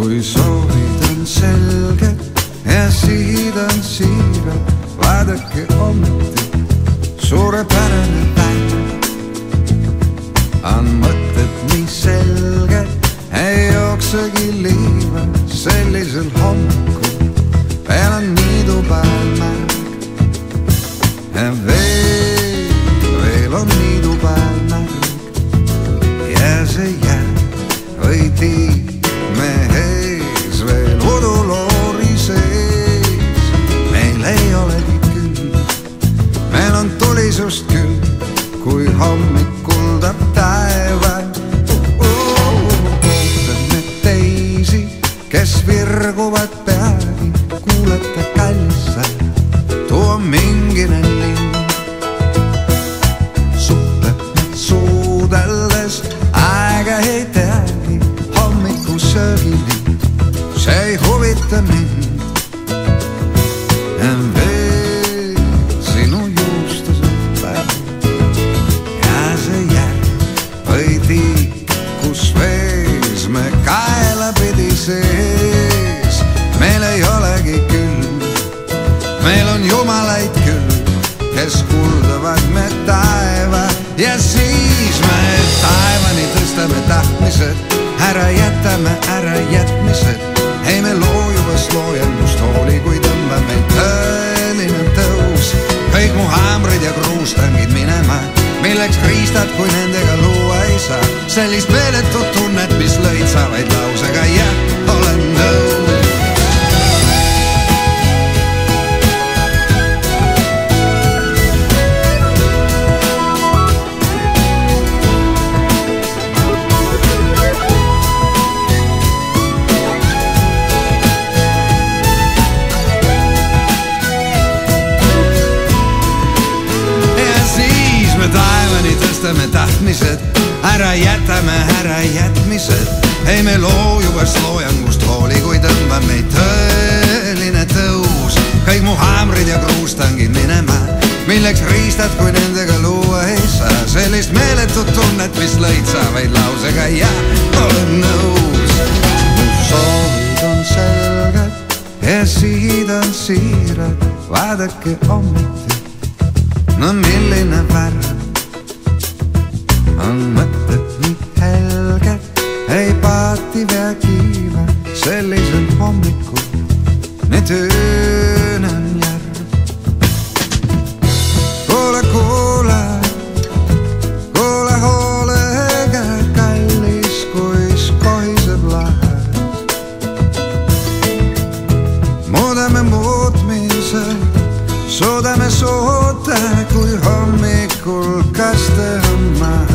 kui en selge ja sihidan siiralt, vaadake ometi suurepärane päev. on mõtted nii selged, ei jooksegi liiva sellisel hommikul, veel on niidupäev märg. veel, veel on niidupäev märg ja see. Hommikul tuleb taeva ootleme teisi, kes virguvad peagi, kuulete kallis, too mingine linn. supleb meid suudeldes, aega ei teagi, hommikusöögini, see ei huvita mind. Kus vees me kaelapidi sees. meil ei olegi küll, meil on jumalaid küll, kes kuldavad me taeva ja siis me taevani tõstame tahtmised, ära jätame ära jätmised. ei me loojuvast loojangust hooli, kui tõmbab meid tõeline tõus. kõik mu haamrid ja kruustangid minema, milleks kriistad, kui nendega luua ei saa. sellist meeletut tunnet, mis lõitsavaid lausega jah, olen tõstame tahtmised, ära jätame ära jätmised. ei me loojuvast loojangust hooli, kui tõmbab meid tõeline tõus. kõik mu haamrid ja kruustangid minema, milleks riistad, kui nendega luua ei saa. sellist meeletut tunnet, mis lõitsavaid lausega ja olen nõus. mu soovid on selged ja sihid on siirad, vaadake hommikuti no milline värv on mõtted nii helged, ei paativ ja kiiver sellisel hommikul, nüüd öön on järg. kuule, kuule, kuule hoolega, kallis, kuis kohiseb lahe. muudame muutmise, suudame suuta, kui hommikul kaste on maha.